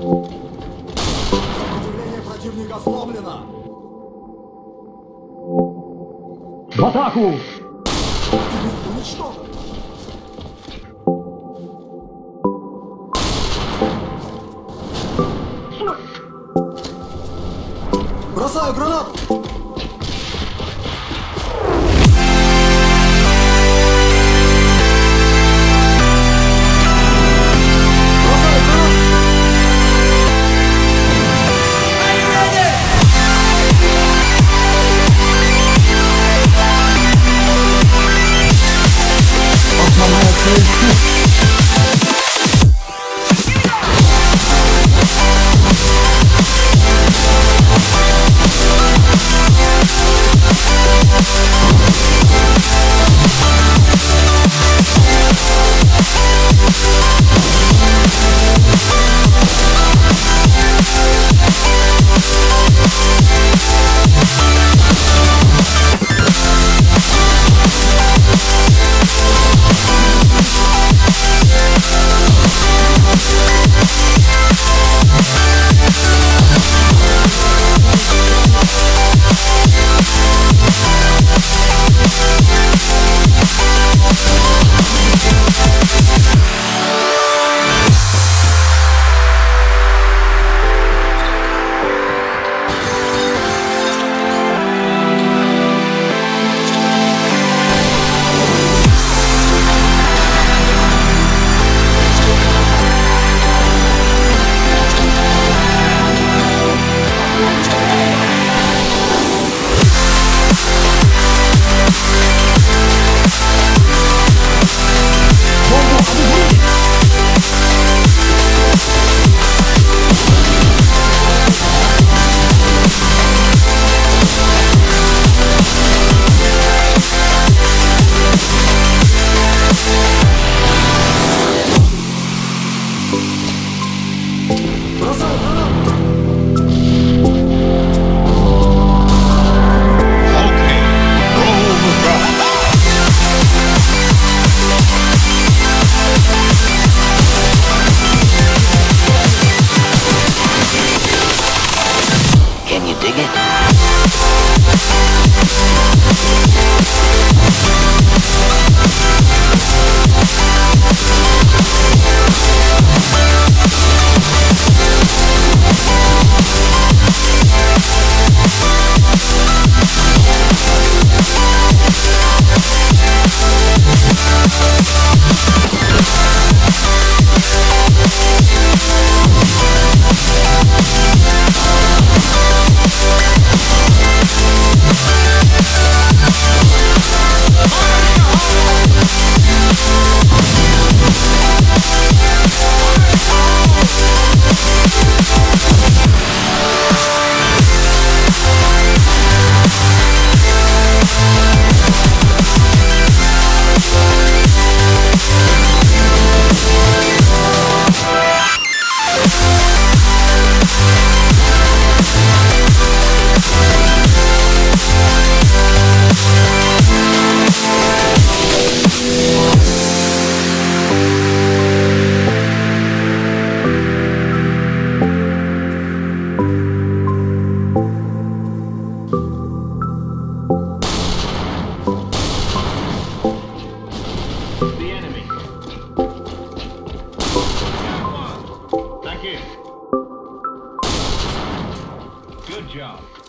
Сопротивление противника сломлено! В атаку! Противник уничтожен! Бросаю гранату! job.